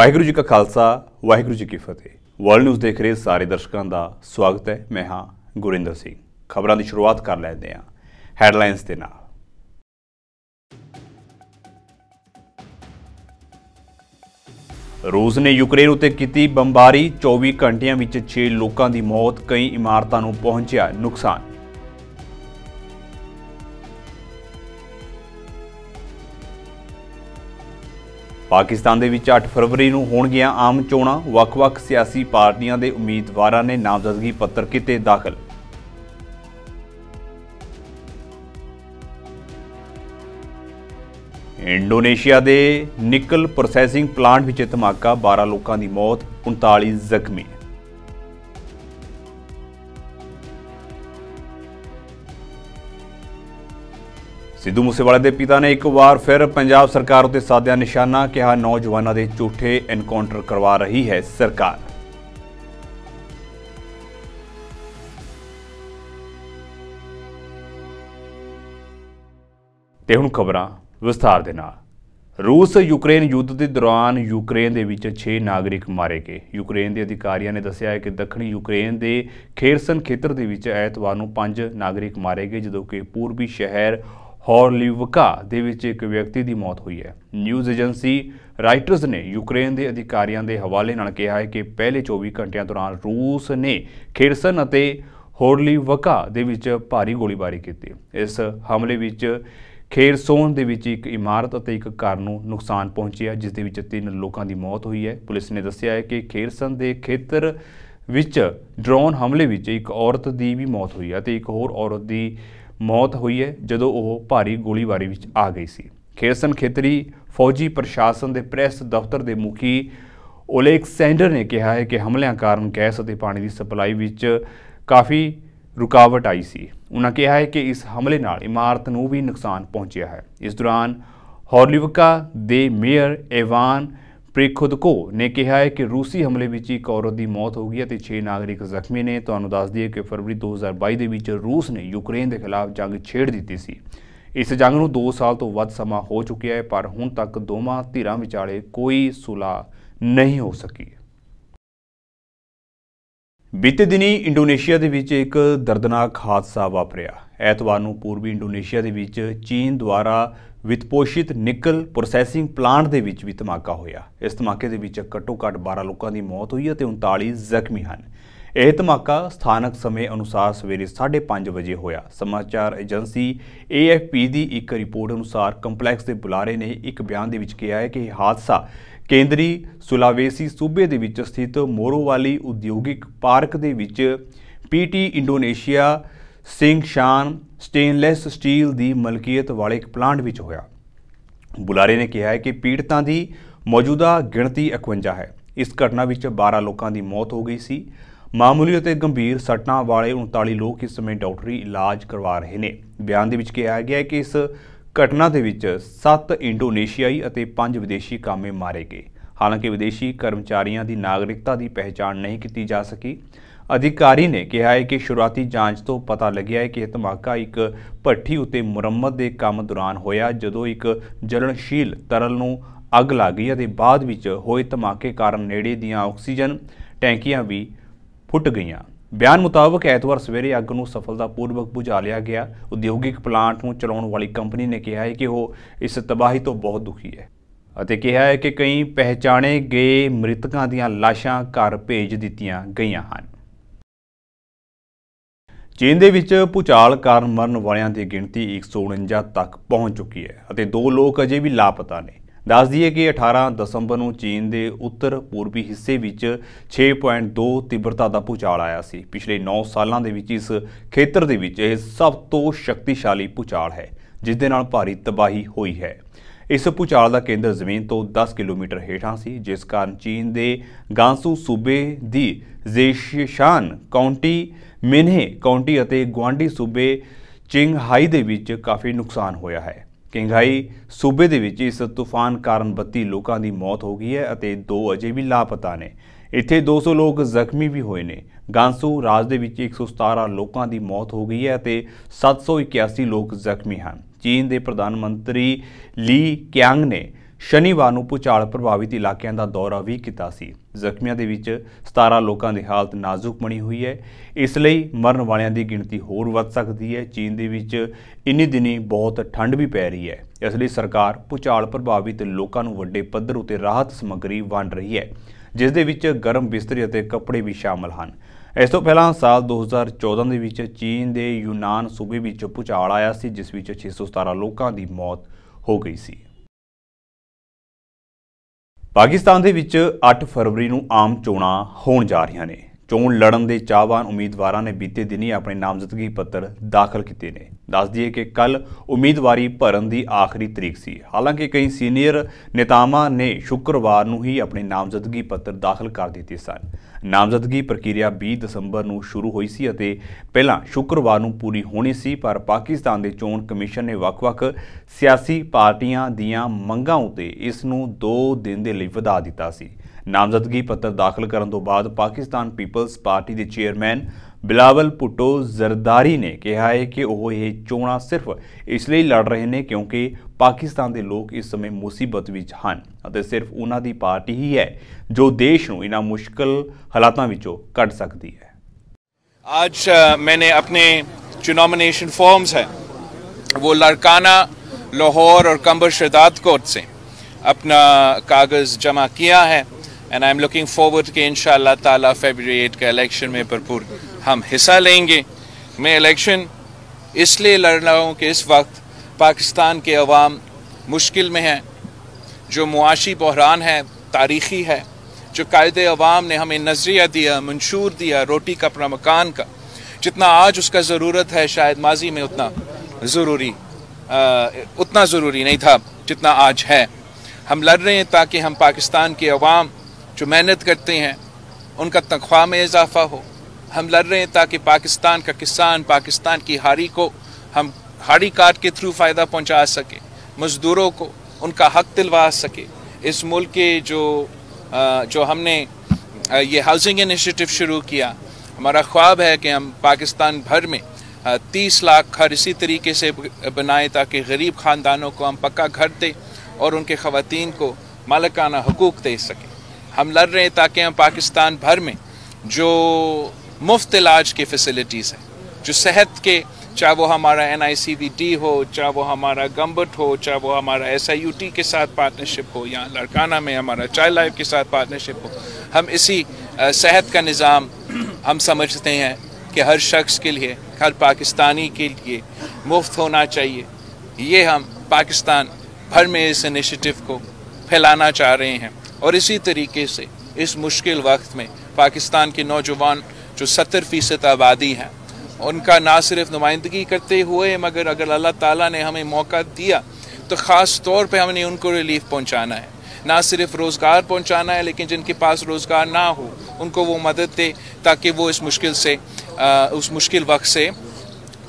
ਵਾਹਿਗੁਰੂ ਜੀ ਕਾ ਖਾਲਸਾ, ਵਾਹਿਗੁਰੂ ਜੀ ਕੀ ਫਤਿਹ। World news ਦੇਖ ਰਹੇ ਸਾਰੇ ਦਰਸ਼ਕਾਂ ਦਾ ਸਵਾਗਤ ਹੈ। ਮੈਂ ਹਾਂ ਗੁਰਿੰਦਰ ਸਿੰਘ। ਖਬਰਾਂ ਦੀ ਸ਼ੁਰੂਆਤ ਕਰ ਲੈਂਦੇ ਹਾਂ। ਹੈਡਲਾਈਨਸ ਦੇ ਨਾਲ। ਰੂਸ ਨੇ ਯੂਕਰੇਨ ਉਤੇ ਕੀਤੀ ਬੰਬਾਰੀ 24 ਘੰਟਿਆਂ ਵਿੱਚ 6 ਲੋਕਾਂ ਦੀ ਮੌਤ, ਕਈ ਇਮਾਰਤਾਂ ਨੂੰ ਪਹੁੰਚਿਆ ਨੁਕਸਾਨ। ਪਾਕਿਸਤਾਨ ਦੇ ਵਿੱਚ 8 ਫਰਵਰੀ ਨੂੰ ਹੋਣਗੀਆਂ ਆਮ ਚੋਣਾਂ। ਵੱਖ-ਵੱਖ ਸਿਆਸੀ ਪਾਰਟੀਆਂ ਦੇ ਉਮੀਦਵਾਰਾਂ ਨੇ ਨਾਮਜ਼ਦਗੀ ਪੱਤਰ ਕੀਤੇ ਦਾਖਲ। ਇੰਡੋਨੇਸ਼ੀਆ ਦੇ ਨਿਕਲ ਪ੍ਰੋਸੈਸਿੰਗ ਪਲਾਂਟ ਵਿੱਚ ਧਮਾਕਾ 12 ਲੋਕਾਂ ਦੀ ਮੌਤ 39 ਜ਼ਖਮੀ। ਸਿੱਧੂ ਮੂਸੇਵਾਲੇ ਦੇ ਪਿਤਾ ਨੇ ਇੱਕ ਵਾਰ ਫਿਰ ਪੰਜਾਬ ਸਰਕਾਰ ਉਤੇ ਸਾਧਿਆ ਨਿਸ਼ਾਨਾ ਕਿਹਾ, ਨੌਜਵਾਨਾਂ ਦੇ ਝੂਠੇ ਐਨਕਾਊਂਟਰ ਕਰਵਾ ਰਹੀ ਹੈ ਸਰਕਾਰ। ਤੇ ਹੁਣ ਖਬਰਾਂ ਵਿਸਥਾਰ ਦੇ ਨਾਲ। ਰੂਸ ਯੂਕਰੇਨ ਯੁੱਧ ਦੇ ਦੌਰਾਨ ਯੂਕਰੇਨ ਦੇ ਵਿੱਚ 6 ਨਾਗਰਿਕ ਮਾਰੇ ਗਏ। ਯੂਕਰੇਨ ਦੇ ਅਧਿਕਾਰੀਆਂ ਨੇ ਦੱਸਿਆ ਹੈ ਕਿ ਦੱਖਣੀ ਯੂਕਰੇਨ ਦੇ ਖੇਰਸਨ ਖੇਤਰ ਦੇ ਵਿੱਚ ਐਤਵਾਰ ਨੂੰ 5 ਨਾਗਰਿਕ ਮਾਰੇ ਗਏ, ਜਦੋਂ ਕਿ ਪੂਰਬੀ ਸ਼ਹਿਰ ਹੌਰਲਿਵਕਾ ਦੇ ਵਿੱਚ ਇੱਕ ਵਿਅਕਤੀ ਦੀ ਮੌਤ ਹੋਈ ਹੈ। ਨਿਊਜ਼ ਏਜੰਸੀ ਰਾਈਟਰਸ ਨੇ ਯੂਕਰੇਨ ਦੇ ਅਧਿਕਾਰੀਆਂ ਦੇ ਹਵਾਲੇ ਨਾਲ ਕਿਹਾ ਹੈ ਕਿ ਪਹਿਲੇ 24 ਘੰਟਿਆਂ ਦੌਰਾਨ ਰੂਸ ਨੇ ਖੇਰਸਨ ਅਤੇ ਹੌਰਲਿਵਕਾ ਦੇ ਵਿੱਚ ਭਾਰੀ ਗੋਲੀਬਾਰੀ ਕੀਤੀ। ਇਸ ਹਮਲੇ ਵਿੱਚ ਖੇਰਸੋਨ ਦੇ ਵਿੱਚ ਇੱਕ ਇਮਾਰਤ ਅਤੇ ਇੱਕ ਘਰ ਨੂੰ ਨੁਕਸਾਨ ਪਹੁੰਚਿਆ, ਜਿਸ ਦੇ ਵਿੱਚ ਤਿੰਨ ਲੋਕਾਂ ਦੀ ਮੌਤ ਹੋਈ ਹੈ। ਪੁਲਿਸ ਨੇ ਦੱਸਿਆ ਹੈ ਕਿ ਖੇਰਸਨ ਦੇ ਖੇਤਰ ਵਿੱਚ ਡਰੋਨ ਹਮਲੇ ਵਿੱਚ ਇੱਕ ਔਰਤ ਦੀ ਵੀ ਮੌਤ ਹੋਈ ਹੈ ਤੇ ਇੱਕ ਹੋਰ ਔਰਤ ਦੀ ਮੌਤ ਹੋਈ ਹੈ ਜਦੋਂ ਉਹ ਭਾਰੀ ਗੋਲੀਬਾਰੀ ਵਿੱਚ ਆ ਗਈ ਸੀ। ਖੇਰਸਨ ਖੇਤਰੀ ਫੌਜੀ ਪ੍ਰਸ਼ਾਸਨ ਦੇ ਪ੍ਰੈਸ ਦਫ਼ਤਰ ਦੇ ਮੁਖੀ ਓਲੇਕਸੈਂਡਰ ਨੇ ਕਿਹਾ ਹੈ ਕਿ ਹਮਲਿਆਂ ਕਾਰਨ ਗੈਸ ਅਤੇ ਪਾਣੀ ਦੀ ਸਪਲਾਈ ਵਿੱਚ ਕਾਫੀ ਰੁਕਾਵਟ ਆਈ ਸੀ। ਉਹਨਾਂ ਕਿਹਾ ਹੈ ਕਿ ਇਸ ਹਮਲੇ ਨਾਲ ਇਮਾਰਤ ਨੂੰ ਵੀ ਨੁਕਸਾਨ ਪਹੁੰਚਿਆ ਹੈ। ਇਸ ਦੌਰਾਨ ਹੌਰਲਿਵਕਾ ਦੇ ਮੇਅਰ ਏਵਾਨ ਪ੍ਰੀਖੁਦਕੋ ਨੇ ਕਿਹਾ ਹੈ ਕਿ ਰੂਸੀ ਹਮਲੇ ਵਿੱਚ ਇੱਕ ਔਰਤ ਦੀ ਮੌਤ ਹੋ ਗਈ ਅਤੇ 6 ਨਾਗਰਿਕ ਜ਼ਖਮੀ ਨੇ। ਤੁਹਾਨੂੰ ਦੱਸ ਦਈਏ ਕਿ ਫਰਵਰੀ 2022 ਦੇ ਵਿੱਚ ਰੂਸ ਨੇ ਯੂਕਰੇਨ ਦੇ ਖਿਲਾਫ ਜੰਗ ਛੇੜ ਦਿੱਤੀ ਸੀ। ਇਸ ਜੰਗ ਨੂੰ 2 ਸਾਲ ਤੋਂ ਵੱਧ ਸਮਾਂ ਹੋ ਚੁੱਕਿਆ ਹੈ, ਪਰ ਹੁਣ ਤੱਕ ਦੋਵਾਂ ਧਿਰਾਂ ਵਿਚਾਲੇ ਕੋਈ ਸੁਲਾਹ ਨਹੀਂ ਹੋ ਸਕੀ। ਬੀਤੇ ਦਿਨੀ ਇੰਡੋਨੇਸ਼ੀਆ ਦੇ ਵਿੱਚ ਇੱਕ ਦਰਦਨਾਕ ਹਾਦਸਾ ਵਾਪਰਿਆ। ਐਤਵਾਰ ਨੂੰ ਪੂਰਬੀ ਇੰਡੋਨੇਸ਼ੀਆ ਦੇ ਵਿੱਚ ਚੀਨ ਦੁਆਰਾ ਵਿਤਪੋਸ਼ਿਤ ਨਿਕਲ ਪ੍ਰੋਸੈਸਿੰਗ ਪਲਾਂਟ ਦੇ ਵਿੱਚ ਵੀ ਧਮਾਕਾ ਹੋਇਆ। ਇਸ ਧਮਾਕੇ ਦੇ ਵਿੱਚ ਘੱਟੋ-ਘੱਟ 12 ਲੋਕਾਂ ਦੀ ਮੌਤ ਹੋਈ ਅਤੇ 39 ਜ਼ਖਮੀ ਹਨ। ਇਹ ਧਮਾਕਾ ਸਥਾਨਕ ਸਮੇਂ ਅਨੁਸਾਰ ਸਵੇਰੇ 5:30 ਵਜੇ ਹੋਇਆ। ਸਮਾਚਾਰ ਏਜੰਸੀ AFP ਦੀ ਇੱਕ ਰਿਪੋਰਟ ਅਨੁਸਾਰ ਕੰਪਲੈਕਸ ਦੇ ਬੁਲਾਰੇ ਨੇ ਇੱਕ ਬਿਆਨ ਦੇ ਵਿੱਚ ਕਿਹਾ ਹੈ ਕਿ ਇਹ ਹਾਦਸਾ ਕੇਂਦਰੀ ਸੁਲਾਵੇਸੀ ਸੂਬੇ ਦੇ ਵਿੱਚ ਸਥਿਤ ਮੋਰੋਵਾਲੀ ਉਦਯੋਗਿਕ ਪਾਰਕ ਦੇ ਵਿੱਚ PT Indonesia Tsingshan stainless steel ਦੀ ਮਲਕੀਅਤ ਵਾਲੇ ਇੱਕ ਪਲਾਂਟ ਵਿੱਚ ਹੋਇਆ। ਬੁਲਾਰੇ ਨੇ ਕਿਹਾ ਹੈ ਕਿ ਪੀੜਤਾਂ ਦੀ ਮੌਜੂਦਾ ਗਿਣਤੀ 51 ਹੈ। ਇਸ ਘਟਨਾ ਵਿੱਚ 12 ਲੋਕਾਂ ਦੀ ਮੌਤ ਹੋ ਗਈ ਸੀ। ਮਾਮੂਲੀ ਅਤੇ ਗੰਭੀਰ ਸੱਟਾਂ ਵਾਲੇ 39 ਲੋਕ ਇਸ ਸਮੇਂ ਡਾਕਟਰੀ ਇਲਾਜ ਕਰਵਾ ਰਹੇ ਨੇ। ਬਿਆਨ ਦੇ ਵਿੱਚ ਕਿਹਾ ਗਿਆ ਹੈ ਕਿ ਇਸ ਘਟਨਾ ਦੇ ਵਿੱਚ 7 ਇੰਡੋਨੇਸ਼ੀਆਈ ਅਤੇ 5 ਵਿਦੇਸ਼ੀ ਕਾਮੇ ਮਾਰੇ ਗਏ। ਹਾਲਾਂਕਿ ਵਿਦੇਸ਼ੀ ਕਰਮਚਾਰੀਆਂ ਦੀ ਨਾਗਰਿਕਤਾ ਦੀ ਪਹਿਚਾਣ ਨਹੀਂ ਕੀਤੀ ਜਾ ਸਕੀ। ਅਧਿਕਾਰੀ ਨੇ ਕਿਹਾ ਹੈ ਕਿ ਸ਼ੁਰੂਆਤੀ ਜਾਂਚ ਤੋਂ ਪਤਾ ਲੱਗਿਆ ਹੈ ਕਿ ਇਹ ਧਮਾਕਾ ਇੱਕ ਭੱਠੀ ਉੱਤੇ ਮੁਰੰਮਤ ਦੇ ਕੰਮ ਦੌਰਾਨ ਹੋਇਆ, ਜਦੋਂ ਇੱਕ ਜਲਣਸ਼ੀਲ ਤਰਲ ਨੂੰ ਅੱਗ ਲੱਗ ਗਈ ਅਤੇ ਬਾਅਦ ਵਿੱਚ ਹੋਏ ਧਮਾਕੇ ਕਾਰਨ ਨੇੜੇ ਦੀਆਂ ਆਕਸੀਜਨ ਟੈਂਕੀਆਂ ਵੀ ਫੁੱਟ ਗਈਆਂ। ਬਿਆਨ ਮੁਤਾਬਕ ਐਤਵਾਰ ਸਵੇਰੇ ਅੱਗ ਨੂੰ ਸਫਲਤਾਪੂਰਵਕ ਬੁਝਾ ਲਿਆ ਗਿਆ। ਉਦਯੋਗਿਕ ਪਲਾਂਟ ਨੂੰ ਚਲਾਉਣ ਵਾਲੀ ਕੰਪਨੀ ਨੇ ਕਿਹਾ ਹੈ ਕਿ ਉਹ ਇਸ ਤਬਾਹੀ ਤੋਂ ਬਹੁਤ ਦੁਖੀ ਹੈ ਅਤੇ ਕਿਹਾ ਹੈ ਕਿ ਕਈ ਪਹਿਚਾਣੇ ਗਏ ਮ੍ਰਿਤਕਾਂ ਦੀਆਂ ਲਾਸ਼ਾਂ ਘਰ ਭੇਜ ਦਿੱਤੀਆਂ ਗਈਆਂ ਹਨ। ਚੀਨ ਦੇ ਵਿੱਚ ਭੂਚਾਲ ਕਾਰਨ ਮਰਨ ਵਾਲਿਆਂ ਦੀ ਗਿਣਤੀ 149 ਤੱਕ ਪਹੁੰਚ ਚੁੱਕੀ ਹੈ ਅਤੇ ਦੋ ਲੋਕ ਅਜੇ ਵੀ ਲਾਪਤਾ ਨੇ। ਦੱਸ ਦਈਏ ਕਿ 18 ਦਸੰਬਰ ਨੂੰ ਚੀਨ ਦੇ ਉੱਤਰ ਪੂਰਬੀ ਹਿੱਸੇ ਵਿੱਚ 6.2 ਤੀਬਰਤਾ ਦਾ ਭੂਚਾਲ ਆਇਆ ਸੀ। ਪਿਛਲੇ 9 ਸਾਲਾਂ ਦੇ ਵਿੱਚ ਇਸ ਖੇਤਰ ਦੇ ਵਿੱਚ ਇਹ ਸਭ ਤੋਂ ਸ਼ਕਤੀਸ਼ਾਲੀ ਭੂਚਾਲ ਹੈ, ਜਿਸ ਦੇ ਨਾਲ ਭਾਰੀ ਤਬਾਹੀ ਹੋਈ ਹੈ। ਇਸ ਭੂਚਾਲ ਦਾ ਕੇਂਦਰ ਜ਼ਮੀਨ ਤੋਂ 10 ਕਿਲੋਮੀਟਰ ਹੇਠਾਂ ਸੀ, ਜਿਸ ਕਾਰਨ ਚੀਨ ਦੇ ਗਾਂਸੂ ਸੂਬੇ ਦੀ ਜ਼ੇਸ਼ਾਨ ਕਾਉਂਟੀ ਮਿਨਹੇ ਕਾਉਂਟੀ ਅਤੇ ਗੁਆਂਡੀ ਸੂਬੇ ਚਿੰਗਹਾਈ ਦੇ ਵਿੱਚ ਕਾਫੀ ਨੁਕਸਾਨ ਹੋਇਆ ਹੈ। ਕਿੰਗਹਾਈ ਸੂਬੇ ਦੇ ਵਿੱਚ ਇਸ ਤੂਫਾਨ ਕਾਰਨ 32 ਲੋਕਾਂ ਦੀ ਮੌਤ ਹੋ ਗਈ ਹੈ ਅਤੇ ਦੋ ਅਜੇ ਵੀ ਲਾਪਤਾ ਨੇ। ਇੱਥੇ 200 ਲੋਕ ਜ਼ਖਮੀ ਵੀ ਹੋਏ ਨੇ। ਗਾਂਸੂ ਰਾਜ ਦੇ ਵਿੱਚ 117 ਲੋਕਾਂ ਦੀ ਮੌਤ ਹੋ ਗਈ ਹੈ ਅਤੇ 781 ਲੋਕ ਜ਼ਖਮੀ ਹਨ। ਚੀਨ ਦੇ ਪ੍ਰਧਾਨ ਮੰਤਰੀ ਲੀ ਕਿਆਂਗ ਨੇ ਸ਼ਨੀਵਾਰ ਨੂੰ ਭੂਚਾਲ ਪ੍ਰਭਾਵਿਤ ਇਲਾਕਿਆਂ ਦਾ ਦੌਰਾ ਵੀ ਕੀਤਾ ਸੀ। ਜ਼ਖਮੀਆਂ ਦੇ ਵਿੱਚ 17 ਲੋਕਾਂ ਦੀ ਹਾਲਤ ਨਾਜ਼ੁਕ ਬਣੀ ਹੋਈ ਹੈ। ਇਸ ਲਈ ਮਰਨ ਵਾਲਿਆਂ ਦੀ ਗਿਣਤੀ ਹੋਰ ਵੱਧ ਸਕਦੀ ਹੈ। ਚੀਨ ਦੇ ਵਿੱਚ ਇੰਨੀ ਦਿਨੀ ਬਹੁਤ ਠੰਡ ਵੀ ਪੈ ਰਹੀ ਹੈ। ਇਸ ਲਈ ਸਰਕਾਰ ਭੂਚਾਲ ਪ੍ਰਭਾਵਿਤ ਲੋਕਾਂ ਨੂੰ ਵੱਡੇ ਪੱਧਰ ਉਤੇ ਰਾਹਤ ਸਮੱਗਰੀ ਵੰਡ ਰਹੀ ਹੈ, ਜਿਸ ਦੇ ਵਿੱਚ ਗਰਮ ਬਿਸਤਰੇ ਅਤੇ ਕੱਪੜੇ ਵੀ ਸ਼ਾਮਲ ਹਨ। ਇਸ ਤੋਂ ਪਹਿਲਾਂ ਸਾਲ 2014 ਦੇ ਵਿੱਚ ਚੀਨ ਦੇ ਯੂਨਾਨ ਸੂਬੇ ਵਿੱਚ ਭੂਚਾਲ ਆਇਆ ਸੀ, ਜਿਸ ਵਿੱਚ 617 ਲੋਕਾਂ ਦੀ ਮੌਤ ਹੋ ਗਈ ਸੀ। ਪਾਕਿਸਤਾਨ ਦੇ ਵਿੱਚ 8 ਫਰਵਰੀ ਨੂੰ ਆਮ ਚੋਣਾਂ ਹੋਣ ਜਾ ਰਹੀਆਂ ਨੇ। ਚੋਣ ਲੜਨ ਦੇ ਚਾਹਵਾਨ ਉਮੀਦਵਾਰਾਂ ਨੇ ਬੀਤੇ ਦਿਨੀ ਆਪਣੇ ਨਾਮਜ਼ਦਗੀ ਪੱਤਰ ਦਾਖਲ ਕੀਤੇ ਨੇ। ਦੱਸ ਦਈਏ ਕਿ ਕੱਲ ਉਮੀਦਵਾਰੀ ਭਰਨ ਦੀ ਆਖਰੀ ਤਰੀਕ ਸੀ। ਹਾਲਾਂਕਿ ਕਈ ਸੀਨੀਅਰ ਨੇਤਾਵਾਂ ਨੇ ਸ਼ੁੱਕਰਵਾਰ ਨੂੰ ਹੀ ਆਪਣੇ ਨਾਮਜ਼ਦਗੀ ਪੱਤਰ ਦਾਖਲ ਕਰ ਦਿੱਤੇ ਸਨ। ਨਾਮਜ਼ਦਗੀ ਪ੍ਰਕਿਰਿਆ 20 ਦਸੰਬਰ ਨੂੰ ਸ਼ੁਰੂ ਹੋਈ ਸੀ ਅਤੇ ਪਹਿਲਾਂ ਸ਼ੁੱਕਰਵਾਰ ਨੂੰ ਪੂਰੀ ਹੋਣੀ ਸੀ, ਪਰ ਪਾਕਿਸਤਾਨ ਦੇ ਚੋਣ ਕਮਿਸ਼ਨ ਨੇ ਵੱਖ-ਵੱਖ ਸਿਆਸੀ ਪਾਰਟੀਆਂ ਦੀਆਂ ਮੰਗਾਂ ਉਤੇ ਇਸ ਨੂੰ 2 ਦਿਨ ਦੇ ਲਈ ਵਧਾ ਦਿੱਤਾ ਸੀ। ਨਾਮਜ਼ਦਗੀ ਪੱਤਰ ਦਾਖਲ ਕਰਨ ਤੋਂ ਬਾਅਦ ਪਾਕਿਸਤਾਨ ਪੀਪਲਸ ਪਾਰਟੀ ਦੇ ਚੇਅਰਮੈਨ ਬਿਲਾਵਲ ਭੁੱਟੋ ਜ਼ਰਦਾਰੀ ਨੇ ਕਿਹਾ ਹੈ ਕਿ ਉਹ ਇਹ ਚੋਣਾਂ ਸਿਰਫ ਇਸ ਲਈ ਲੜ ਰਹੇ ਨੇ ਕਿਉਂਕਿ ਪਾਕਿਸਤਾਨ ਦੇ ਲੋਕ ਇਸ ਸਮੇਂ ਮੁਸੀਬਤ ਵਿੱਚ ਹਨ ਅਤੇ ਸਿਰਫ ਉਹਨਾਂ ਦੀ ਪਾਰਟੀ ਹੀ ਹੈ ਜੋ ਦੇਸ਼ ਨੂੰ ਇਹਨਾਂ ਮੁਸ਼ਕਲ ਹਾਲਾਤਾਂ ਵਿੱਚੋਂ ਕੱਢ ਸਕਦੀ ਹੈ आज अ, मैंने अपने जो नॉमिनेशन फॉर्म्स हैं वो लड़काना लाहौर और कंबर शदात कोट से अपना कागज़ जमा किया है and I am looking forward कि इन ताला फेबररी एट के इलेक्शन में भरपूर हम हिस्सा लेंगे। मैं इलेक्शन इसलिए लड़ रहा हूँ कि इस वक्त पाकिस्तान के अवाम मुश्किल में हैं। जो मुआशी बहरान है, तारीख़ी है, जो कायद अवाम ने हमें नज़रिया दिया, मंशूर दिया, रोटी का अपना मकान का, जितना आज उसका ज़रूरत है, शायद माजी में उतना ज़रूरी उतना ज़रूरी नहीं था, जितना आज है। हम लड़ रहे हैं ताकि हम पाकिस्तान के अवाम जो मेहनत करते हैं, उनका तनख्वाह में इजाफा हो। हम लड़ रहे हैं ताकि पाकिस्तान का किसान, पाकिस्तान की हारी को हम हारी कार्ड के थ्रू फ़ायदा पहुँचा सके, मज़दूरों को उनका हक दिलवा सके। इस मुल्क के जो जो हमने ये हाउसिंग इनिशिएटिव शुरू किया, हमारा ख्वाब है कि हम पाकिस्तान भर में तीस लाख घर इसी तरीके से बनाएँ ताकि गरीब ख़ानदानों को हम पक्का घर दें और उनके ख़वातीन को मालकाना हकूक़ दे सकें। हम लड़ रहे हैं ताकि हम पाकिस्तान भर में जो मुफ़्त इलाज की फैसिलिटीज़ हैं, जो सेहत के, चाहे वो हमारा N I C V D हो, चाहे वो हमारा गम्बट हो, चाहे वो हमारा एस आई यू टी के साथ पार्टनरशिप हो, या लड़काना में हमारा चाइल्ड लाइफ के साथ पार्टनरशिप हो, हम इसी सेहत का निज़ाम हम समझते हैं कि हर शख्स के लिए, हर पाकिस्तानी के लिए मुफ़्त होना चाहिए। ये हम पाकिस्तान भर में इस इनिशिएटिव को फैलाना चाह रहे हैं और इसी तरीके से इस मुश्किल वक्त में पाकिस्तान के नौजवान जो सत्तर फ़ीसद आबादी हैं उनका ना सिर्फ़ नुमाइंदगी करते हुए मगर अगर अल्लाह ताला ने हमें मौका दिया तो ख़ास तौर पे हमने उनको रिलीफ पहुंचाना है। ना सिर्फ़ रोज़गार पहुंचाना है लेकिन जिनके पास रोज़गार ना हो उनको वो मदद दे ताकि वो इस मुश्किल से आ, उस मुश्किल वक्त से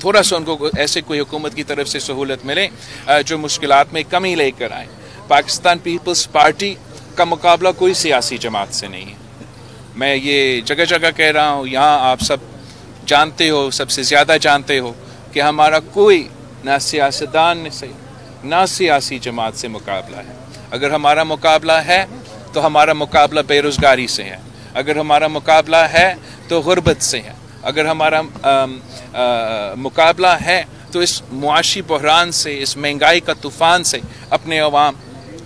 थोड़ा सा उनको ऐसे कोई हुकूमत की तरफ़ से सहूलत मिले अ, जो मुश्किल में कमी लेकर आए। पाकिस्तान पीपल्स पार्टी का मुकाबला कोई सियासी जमात से नहीं है। मैं ये जगह जगह कह रहा हूँ यहाँ आप सब जानते हो सबसे ज़्यादा जानते हो कि हमारा कोई ना सियासतदान से ना सियासी जमात से मुकाबला है। अगर हमारा मुकाबला है तो हमारा मुकाबला बेरोज़गारी से है। अगर हमारा मुकाबला है तो गुर्बत से है। अगर हमारा अम, अ, मुकाबला है तो इस मुआशी बहरान से इस महँगाई का तूफ़ान से अपने अवाम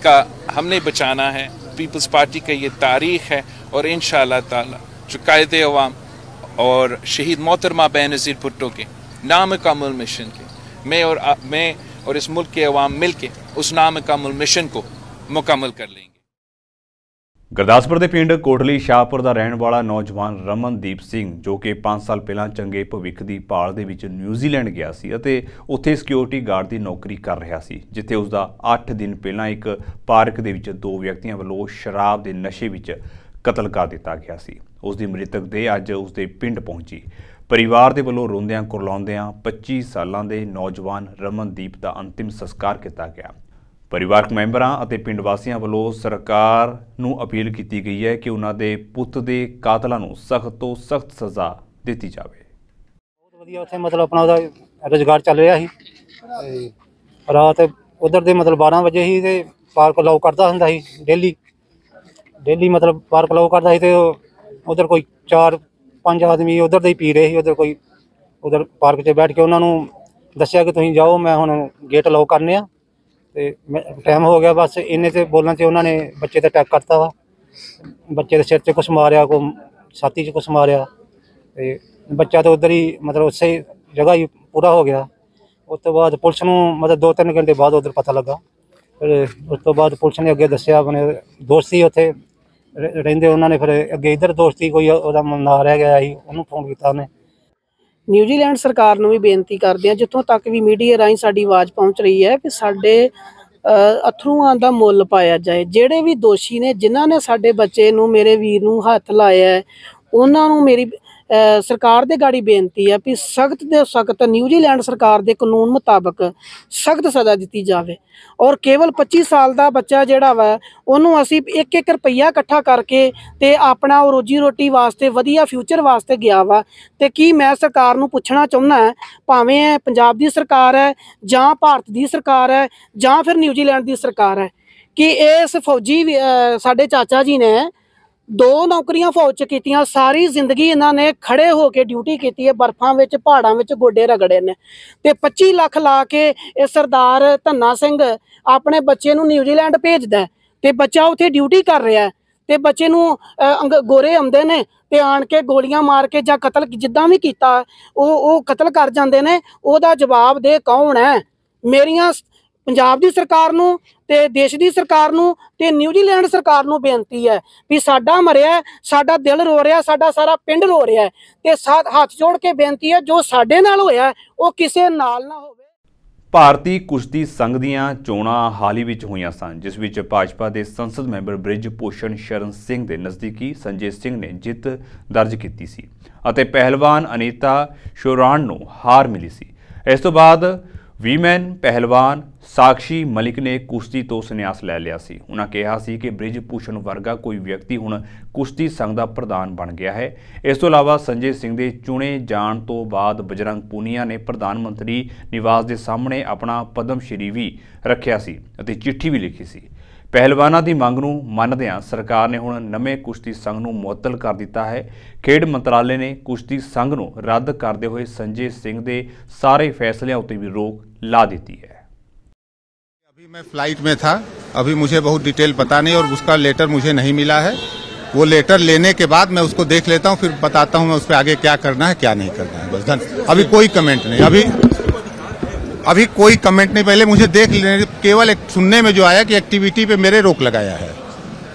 का हमने बचाना है। पीपल्स पार्टी का ये तारीख़ है और इन ताला जो कायद अवाम और शहीद मोहतरमा बेनज़ीर भुट्टो के नाम कामुल मिशन के, मैं और आ- मैं और इस मुल्क के अवाम मिल के उस नाम कामुल मिशन को मुकम्मल कर लेंगे। ਗੁਰਦਾਸਪੁਰ ਦੇ ਪਿੰਡ ਕੋਟਲੀ ਸ਼ਾਹਪੁਰ ਦਾ ਰਹਿਣ ਵਾਲਾ ਨੌਜਵਾਨ ਰਮਨਦੀਪ ਸਿੰਘ, ਜੋ ਕਿ 5 ਸਾਲ ਪਹਿਲਾਂ ਚੰਗੇ ਭਵਿੱਖ ਦੀ ਭਾਲ ਦੇ ਵਿੱਚ ਨਿਊਜ਼ੀਲੈਂਡ ਗਿਆ ਸੀ ਅਤੇ ਉੱਥੇ ਸਿਕਿਉਰਿਟੀ ਗਾਰਡ ਦੀ ਨੌਕਰੀ ਕਰ ਰਿਹਾ ਸੀ, ਜਿੱਥੇ ਉਸ ਦਾ 8 ਦਿਨ ਪਹਿਲਾਂ ਇੱਕ ਪਾਰਕ ਦੇ ਵਿੱਚ ਦੋ ਵਿਅਕਤੀਆਂ ਵੱਲੋਂ ਸ਼ਰਾਬ ਦੇ ਨਸ਼ੇ ਵਿੱਚ ਕਤਲ ਕਰ ਦਿੱਤਾ ਗਿਆ ਸੀ। ਉਸ ਦੀ ਮ੍ਰਿਤਕ ਦੇਹ ਅੱਜ ਉਸ ਦੇ ਪਿੰਡ ਪਹੁੰਚੀ। ਪਰਿਵਾਰ ਦੇ ਵੱਲੋਂ ਰੋਂਦਿਆਂ ਕੁਰਲਾਉਂਦਿਆਂ 25 ਸਾਲਾਂ ਦੇ ਨੌਜਵਾਨ ਰਮਨਦੀਪ ਦਾ ਅੰਤਿਮ ਸੰਸਕਾਰ ਕੀਤਾ ਗਿਆ। ਪਰਿਵਾਰਕ ਮੈਂਬਰਾਂ ਅਤੇ ਪਿੰਡ ਵਾਸੀਆਂ ਵੱਲੋਂ ਸਰਕਾਰ ਨੂੰ ਅਪੀਲ ਕੀਤੀ ਗਈ ਹੈ ਕਿ ਉਹਨਾਂ ਦੇ ਪੁੱਤ ਦੇ ਕਾਤਲਾਂ ਨੂੰ ਸਖਤ ਤੋਂ ਸਖਤ ਸਜ਼ਾ ਦਿੱਤੀ ਜਾਵੇ। ਬਹੁਤ ਵਧੀਆ ਉੱਥੇ ਮਤਲਬ ਆਪਣਾ ਉਹਦਾ ਰੁਜ਼ਗਾਰ ਚੱਲ ਰਿਹਾ ਸੀ। ਤੇ ਰਾਤ ਉਧਰ ਦੇ ਮਤਲਬ 12 ਵਜੇ ਹੀ ਤੇ ਪਾਰਕ ਲਾਉ ਕਰਦਾ ਹੁੰਦਾ ਸੀ ਡੇਲੀ। ਡੇਲੀ ਮਤਲਬ ਪਾਰਕ ਲਾਉ ਕਰਦਾ ਸੀ ਤੇ ਉਧਰ ਕੋਈ ਚਾਰ ਪੰਜ ਆਦਮੀ ਉਧਰ ਦੇ ਹੀ ਪੀ ਰਹੇ ਸੀ, ਉਧਰ ਕੋਈ ਉਧਰ ਪਾਰਕ 'ਚ ਬੈਠ ਕੇ ਉਹਨਾਂ ਨੂੰ ਦੱਸਿਆ ਕਿ ਤੁਸੀਂ ਜਾਓ, ਮੈਂ ਹੁਣ ਗੇਟ ਲਾਉ ਕਰਨੇ ਆ। ਤੇ ਟਾਈਮ ਹੋ ਗਿਆ ਬਸ, ਇੰਨੇ ਤੇ ਬੋਲਣ ਤੇ ਉਹਨਾਂ ਨੇ ਬੱਚੇ ਤੇ ਅਟੈਕ ਕਰਤਾ ਵਾ। ਬੱਚੇ ਦੇ ਸਿਰ 'ਚ ਕੁਛ ਮਾਰਿਆ ਕੋ ਛਾਤੀ 'ਚ ਕੁਛ ਮਾਰਿਆ। ਤੇ ਬੱਚਾ ਤਾਂ ਉਧਰ ਹੀ ਮਤਲਬ ਉਸੇ ਜਗ੍ਹਾ ਹੀ ਪੂਰਾ ਹੋ ਗਿਆ। ਉਸ ਤੋਂ ਬਾਅਦ ਪੁਲਿਸ ਨੂੰ ਮਤਲਬ 2-3 ਘੰਟੇ ਬਾਅਦ ਉਧਰ ਪਤਾ ਲੱਗਾ। ਫਿਰ ਉਸ ਤੋਂ ਬਾਅਦ ਪੁਲਿਸ ਨੇ ਅੱਗੇ ਦੱਸਿਆ, ਆਪਣੇ ਦੋਸਤੀ ਉੱਥੇ ਰਹਿੰਦੇ ਉਹਨਾਂ ਨੇ। ਫਿਰ ਅੱਗੇ ਇਧਰ ਦੋਸਤੀ ਕੋਈ ਉਹਦਾ ਨਾਂ ਰਹਿ ਗਿਆ ਸੀ, ਉਹਨੂੰ ਫੋਨ ਕੀਤਾ ਉਹਨੇ। ਨਿਊਜ਼ੀਲੈਂਡ ਸਰਕਾਰ ਨੂੰ ਵੀ ਬੇਨਤੀ ਕਰਦੇ ਹਾਂ, ਜਿੱਥੋਂ ਤੱਕ ਵੀ ਮੀਡੀਆ ਰਾਹੀਂ ਸਾਡੀ ਆਵਾਜ਼ ਪਹੁੰਚ ਰਹੀ ਹੈ ਕਿ ਸਾਡੇ ਅਥਰੂਆਂ ਦਾ ਮੁੱਲ ਪਾਇਆ ਜਾਏ। ਜਿਹੜੇ ਵੀ ਦੋਸ਼ੀ ਨੇ, ਜਿਨ੍ਹਾਂ ਨੇ ਸਾਡੇ ਬੱਚੇ ਨੂੰ, ਮੇਰੇ ਵੀਰ ਨੂੰ ਹੱਥ ਲਾਇਆ ਉਹਨਾਂ ਨੂੰ ਮੇਰੀ ਸਰਕਾਰ ਦੇ ਗਾੜੀ ਬੇਨਤੀ ਹੈ ਵੀ ਸਖਤ ਦੇ ਸਖਤ ਨਿਊਜ਼ੀਲੈਂਡ ਸਰਕਾਰ ਦੇ ਕਾਨੂੰਨ ਮੁਤਾਬਕ ਸਖਤ ਸਜ਼ਾ ਦਿੱਤੀ ਜਾਵੇ। ਔਰ ਕੇਵਲ 25 ਸਾਲ ਦਾ ਬੱਚਾ ਜਿਹੜਾ ਵਾ ਉਹਨੂੰ ਅਸੀਂ 1-1 ਰੁਪਈਆ ਇਕੱਠਾ ਕਰਕੇ ਤੇ ਆਪਣਾ ਉਹ ਰੋਜੀ ਰੋਟੀ ਵਾਸਤੇ ਵਧੀਆ ਫਿਊਚਰ ਵਾਸਤੇ ਗਿਆ ਵਾ। ਤੇ ਕੀ ਮੈਂ ਸਰਕਾਰ ਨੂੰ ਪੁੱਛਣਾ ਚਾਹੁੰਦਾ ਭਾਵੇਂ ਇਹ ਪੰਜਾਬ ਦੀ ਸਰਕਾਰ ਹੈ ਜਾਂ ਭਾਰਤ ਦੀ ਸਰਕਾਰ ਹੈ ਜਾਂ ਫਿਰ ਨਿਊਜ਼ੀਲੈਂਡ ਦੀ ਸਰਕਾਰ ਹੈ ਕਿ ਇਸ ਫੌਜੀ ਵੀ, ਸਾਡੇ ਚਾਚਾ ਜੀ ਨੇ ਦੋ ਨੌਕਰੀਆਂ ਫੌਜ ਚ ਕੀਤੀਆਂ, ਸਾਰੀ ਜ਼ਿੰਦਗੀ ਇਹਨਾਂ ਨੇ ਖੜੇ ਹੋ ਕੇ ਡਿਊਟੀ ਕੀਤੀ ਹੈ, ਬਰਫਾਂ ਵਿੱਚ, ਪਹਾੜਾਂ ਵਿੱਚ ਗੋਡੇ ਰਗੜੇ ਨੇ। ਤੇ 25 ਲੱਖ ਲਾ ਕੇ ਇਹ ਸਰਦਾਰ ਧੰਨਾ ਸਿੰਘ ਆਪਣੇ ਬੱਚੇ ਨੂੰ ਨਿਊਜ਼ੀਲੈਂਡ ਭੇਜਦਾ ਹੈ ਤੇ ਬੱਚਾ ਉੱਥੇ ਡਿਊਟੀ ਕਰ ਰਿਹਾ ਹੈ ਤੇ ਬੱਚੇ ਨੂੰ ਅੰਗ- ਗੋਰੇ ਆਉਂਦੇ ਨੇ ਤੇ ਆਣ ਕੇ ਗੋਲੀਆਂ ਮਾਰ ਕੇ ਜਾਂ ਕਤਲ ਜਿੱਦਾਂ ਵੀ ਕੀਤਾ, ਉਹ ਉਹ ਕਤਲ ਕਰ ਜਾਂਦੇ ਨੇ, ਉਹਦਾ ਜਵਾਬ ਦੇ ਕੌਣ ਹੈ? ਮੇਰੀਆਂ ਸ- ਪੰਜਾਬ ਦੀ ਸਰਕਾਰ ਨੂੰ ਤੇ ਦੇਸ਼ ਦੀ ਸਰਕਾਰ ਨੂੰ ਤੇ ਨਿਊਜ਼ੀਲੈਂਡ ਸਰਕਾਰ ਨੂੰ ਬੇਨਤੀ ਹੈ ਵੀ ਸਾਡਾ ਮਰਿਆ ਸਾਡਾ ਦਿਲ ਰੋ ਰਿਹਾ, ਸਾਡਾ ਸਾਰਾ ਪਿੰਡ ਰੋ ਰਿਹਾ ਤੇ ਹੱਥ ਜੋੜ ਕੇ ਬੇਨਤੀ ਹੈ, ਜੋ ਸਾਡੇ ਨਾਲ ਹੋਇਆ ਉਹ ਕਿਸੇ ਨਾਲ ਨਾ ਹੋਵੇ। ਭਾਰਤੀ ਕੁਸ਼ਤੀ ਸੰਘ ਦੀਆਂ ਚੋਣਾਂ ਹਾਲ ਹੀ ਵਿੱਚ ਹੋਈਆਂ ਸਨ, ਜਿਸ ਵਿੱਚ ਭਾਜਪਾ ਦੇ ਸੰਸਦ ਮੈਂਬਰ ਬ੍ਰਿਜ ਭੂਸ਼ਣ ਸ਼ਰਨ ਸਿੰਘ ਦੇ ਨਜ਼ਦੀਕੀ ਸੰਜੇ ਸਿੰਘ ਨੇ ਜਿੱਤ ਦਰਜ ਕੀਤੀ ਸੀ ਅਤੇ ਪਹਿਲਵਾਨ ਅਨੀਤਾ ਸ਼ੋਰਾਨ ਨੂੰ ਹਾਰ ਮਿਲੀ ਸੀ। ਇਸ ਤੋਂ ਬਾਅਦ ਵੀਮੈਨ, ਪਹਿਲਵਾਨ, ਸਾਕਸ਼ੀ ਮਲਿਕ ਨੇ ਕੁਸ਼ਤੀ ਤੋਂ ਸੰਨਿਆਸ ਲੈ ਲਿਆ ਸੀ। ਉਹਨਾਂ ਕਿਹਾ ਸੀ ਕਿ ਬ੍ਰਿਜ ਭੂਸ਼ਣ ਵਰਗਾ ਕੋਈ ਵਿਅਕਤੀ ਹੁਣ ਕੁਸ਼ਤੀ ਸੰਘ ਦਾ ਪ੍ਰਧਾਨ ਬਣ ਗਿਆ ਹੈ। ਇਸ ਤੋਂ ਇਲਾਵਾ ਸੰਜੇ ਸਿੰਘ ਦੇ ਚੁਣੇ ਜਾਣ ਤੋਂ ਬਾਅਦ ਬਜਰੰਗ ਪੂਨੀਆ ਨੇ ਪ੍ਰਧਾਨ ਮੰਤਰੀ ਨਿਵਾਸ ਦੇ ਸਾਹਮਣੇ ਆਪਣਾ ਪਦਮ ਸ਼੍ਰੀ ਵੀ ਰੱਖਿਆ ਸੀ ਅਤੇ ਚਿੱਠੀ ਵੀ ਲਿਖੀ ਸੀ। ਪਹਿਲਵਾਨਾਂ ਦੀ ਮੰਗ ਨੂੰ ਮੰਨਦਿਆਂ ਸਰਕਾਰ ਨੇ ਹੁਣ ਨਵੇਂ ਕੁਸ਼ਤੀ ਸੰਘ ਨੂੰ ਮੁਅੱਤਲ ਕਰ ਦਿੱਤਾ ਹੈ ਖੇਡ ਮੰਤਰਾਲੇ ਨੇ ਕੁਸ਼ਤੀ ਸੰਘ ਨੂੰ ਰੱਦ ਕਰਦੇ ਹੋਏ ਸੰਜੇ ਸਿੰਘ ਦੇ ਸਾਰੇ ਫੈਸਲਿਆਂ ਉੱਤੇ ਵੀ ਰੋਕ ਲਾ ਦਿੱਤੀ ਹੈ अभी मैं फ्लाइट में था अभी मुझे बहुत डिटेल पता नहीं और उसका लेटर मुझे नहीं मिला है वो लेटर लेने के बाद मैं उसको देख लेता हूँ फिर बताता हूँ मैं उस पर आगे क्या करना है क्या नहीं करना है बस धन अभी कोई कमेंट नहीं अभी अभी कोई कमेंट नहीं पहले मुझे देख लेने केवल एक सुनने में जो आया कि एक्टिविटी पे मेरे रोक लगाया है।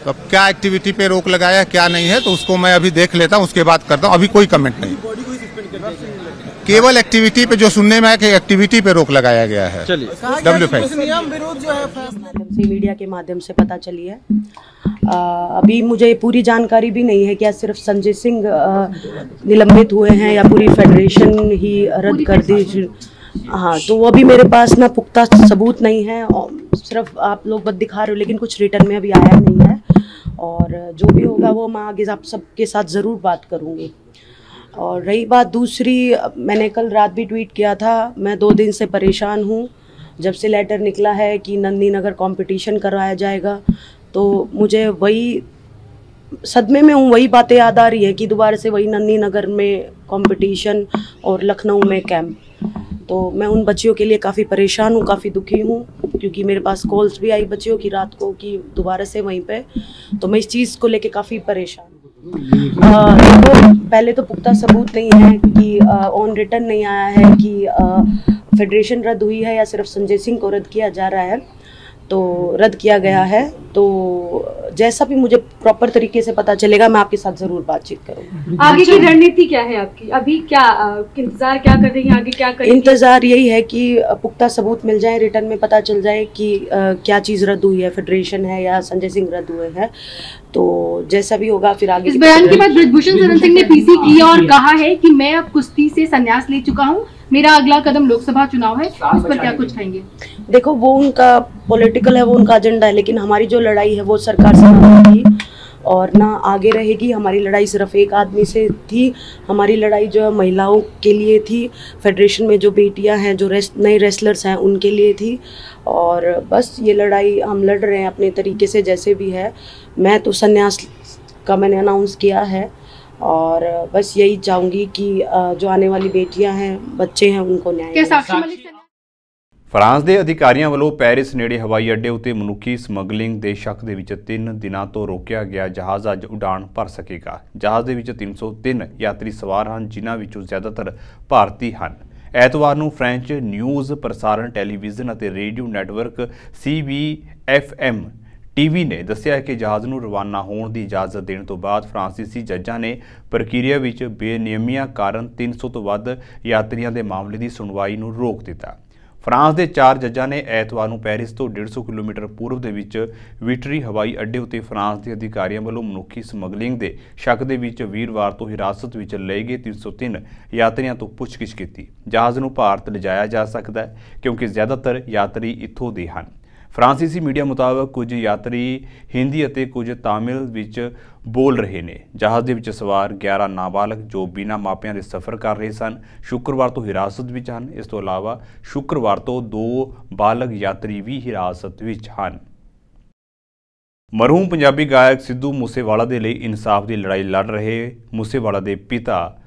तो अब क्या एक्टिविटी पे रोक लगाया क्या नहीं है तो उसको मैं अभी देख लेता हूँ उसके बाद करता हूँ। अभी कोई कमेंट नहीं। केवल एक्टिविटी पे जो सुनने में आया कि एक्टिविटी पे रोक लगाया गया है। डब्ल्यू मीडिया के माध्यम से पता चली है। अभी मुझे पूरी जानकारी भी नहीं है क्या सिर्फ़ संजय सिंह निलंबित हुए हैं या पूरी फेडरेशन ही रद्द कर दी। हाँ तो वो अभी मेरे पास ना पुख्ता सबूत नहीं है सिर्फ़ आप लोग बस दिखा रहे हो, लेकिन कुछ रिटर्न में अभी आया नहीं है। और जो भी होगा वो मैं आगे आप सबके साथ ज़रूर बात करूँगी। और रही बात दूसरी, मैंने कल रात भी ट्वीट किया था, मैं दो दिन से परेशान हूँ। जब से लेटर निकला है कि नंदी नगर कॉम्पिटिशन करवाया जाएगा तो मुझे वही, सदमे में हूँ, वही बातें याद आ रही है कि दोबारा से वही नंदी नगर में कंपटीशन और लखनऊ में कैंप तो मैं उन बच्चियों के लिए काफ़ी परेशान हूँ काफ़ी दुखी हूँ क्योंकि मेरे पास कॉल्स भी आई बच्चियों की रात को कि दोबारा से वहीं पे। तो मैं इस चीज़ को लेके काफ़ी परेशान हूँ। देखो पहले तो पुख्ता सबूत नहीं है कि ऑन रिटर्न नहीं आया है कि फेडरेशन रद्द हुई है या सिर्फ़ संजय सिंह को रद्द किया जा रहा है। तो रद्द किया गया है तो जैसा भी मुझे प्रॉपर तरीके से पता चलेगा मैं आपके साथ ज़रूर बातचीत करूँगी। आगे की रणनीति क्या है आपकी? अभी क्या इंतज़ार क्या कर रही है? आगे क्या करेंगी? इंतज़ार यही है कि पुख्ता सबूत मिल जाए रिटर्न में पता चल जाए कि अ, क्या चीज़ रद्द हुई है फेडरेशन है या संजय सिंह रद्द हुए हैं। तो जैसा भी होगा फिर आगे इस बयान के बाद ब्रजभूषण शरण सिंह ने पीसी की और कहा है कि मैं अब कुश्ती से संन्यास ले चुका हूँ। मेरा अगला कदम लोकसभा चुनाव है। उस पर क्या कुछ कहेंगे? देखो वो उनका पॉलिटिकल है वो उनका एजेंडा है लेकिन हमारी जो लड़ाई है वो सरकार नहीं और ना आगे रहेगी हमारी लड़ाई। सिर्फ़ एक आदमी से थी। हमारी लड़ाई जो है महिलाओं के लिए थी। फेडरेशन में जो बेटियाँ हैं जो रेस्ट नए रेसलर्स हैं उनके लिए थी। और बस ये लड़ाई हम लड़ रहे हैं अपने तरीके से जैसे भी है। मैं तो संन्यास का मैंने अनाउंस किया है। और बस यही चाहूँगी कि जो आने वाली बेटियाँ हैं बच्चे हैं उनको न्याय ਫਰਾਂਸ ਦੇ ਅਧਿਕਾਰੀਆਂ ਵੱਲੋਂ ਪੈਰਿਸ ਨੇੜੇ ਹਵਾਈ ਅੱਡੇ ਉੱਤੇ ਮਨੁੱਖੀ ਸਮਗਲਿੰਗ ਦੇ ਸ਼ੱਕ ਦੇ ਵਿੱਚ 3 ਦਿਨਾਂ ਤੋਂ ਰੋਕਿਆ ਗਿਆ ਜਹਾਜ਼ ਅੱਜ ਉਡਾਣ ਭਰ ਸਕੇਗਾ। ਜਹਾਜ਼ ਦੇ ਵਿੱਚ 303 ਯਾਤਰੀ ਸਵਾਰ ਹਨ, ਜਿਨ੍ਹਾਂ ਵਿੱਚੋਂ ਜ਼ਿਆਦਾਤਰ ਭਾਰਤੀ ਹਨ। ਐਤਵਾਰ ਨੂੰ ਫ੍ਰੈਂਚ ਨਿਊਜ਼ ਪ੍ਰਸਾਰਣ ਟੈਲੀਵਿਜ਼ਨ ਅਤੇ ਰੇਡੀਓ ਨੈਟਵਰਕ CBFM ਟੀਵੀ ਨੇ ਦੱਸਿਆ ਕਿ ਜਹਾਜ਼ ਨੂੰ ਰਵਾਨਾ ਹੋਣ ਦੀ ਇਜਾਜ਼ਤ ਦੇਣ ਤੋਂ ਬਾਅਦ ਫਰਾਂਸੀਸੀ ਜੱਜਾਂ ਨੇ ਪ੍ਰਕਿਰਿਆ ਵਿੱਚ ਬੇਨਿਯਮੀਆਂ ਕਾਰਨ 300 ਤੋਂ ਵੱਧ ਯਾਤਰੀਆਂ ਦੇ ਮਾਮਲੇ ਦੀ ਸੁਣਵਾਈ ਨੂੰ ਰੋਕ ਦਿੱਤਾ। ਫਰਾਂਸ ਦੇ ਚਾਰ ਜੱਜਾਂ ਨੇ ਐਤਵਾਰ ਨੂੰ ਪੈਰਿਸ ਤੋਂ 150 ਕਿਲੋਮੀਟਰ ਪੂਰਬ ਦੇ ਵਿੱਚ ਵਿਟਰੀ ਹਵਾਈ ਅੱਡੇ ਉੱਤੇ ਫਰਾਂਸ ਦੇ ਅਧਿਕਾਰੀਆਂ ਵੱਲੋਂ ਮਨੁੱਖੀ ਸਮਗਲਿੰਗ ਦੇ ਸ਼ੱਕ ਦੇ ਵਿੱਚ ਵੀਰਵਾਰ ਤੋਂ ਹਿਰਾਸਤ ਵਿੱਚ ਲਏ ਗਏ 303 ਯਾਤਰੀਆਂ ਤੋਂ ਪੁੱਛਗਿੱਛ ਕੀਤੀ। ਜਹਾਜ਼ ਨੂੰ ਭਾਰਤ ਲਿਜਾਇਆ ਜਾ ਸਕਦਾ ਹੈ, ਕਿਉਂਕਿ ਜ਼ਿਆਦਾਤਰ ਯਾਤਰੀ ਇੱਥੋਂ ਦੇ ਹਨ। ਫਰਾਂਸੀਸੀ ਮੀਡੀਆ ਮੁਤਾਬਕ ਕੁਝ ਯਾਤਰੀ ਹਿੰਦੀ ਅਤੇ ਕੁਝ ਤਾਮਿਲ ਵਿੱਚ ਬੋਲ ਰਹੇ ਨੇ। ਜਹਾਜ਼ ਦੇ ਵਿੱਚ ਸਵਾਰ 11 ਨਾਬਾਲਗ ਜੋ ਬਿਨਾਂ ਮਾਪਿਆਂ ਦੇ ਸਫ਼ਰ ਕਰ ਰਹੇ ਸਨ, ਸ਼ੁੱਕਰਵਾਰ ਤੋਂ ਹਿਰਾਸਤ ਵਿੱਚ ਹਨ। ਇਸ ਤੋਂ ਇਲਾਵਾ ਸ਼ੁੱਕਰਵਾਰ ਤੋਂ ਦੋ ਬਾਲਗ ਯਾਤਰੀ ਵੀ ਹਿਰਾਸਤ ਵਿੱਚ ਹਨ। ਮਰਹੂਮ ਪੰਜਾਬੀ ਗਾਇਕ ਸਿੱਧੂ ਮੂਸੇਵਾਲਾ ਦੇ ਲਈ ਇਨਸਾਫ ਦੀ ਲੜਾਈ ਲੜ ਰਹੇ ਮੂਸੇਵਾਲਾ ਦੇ ਪਿਤਾ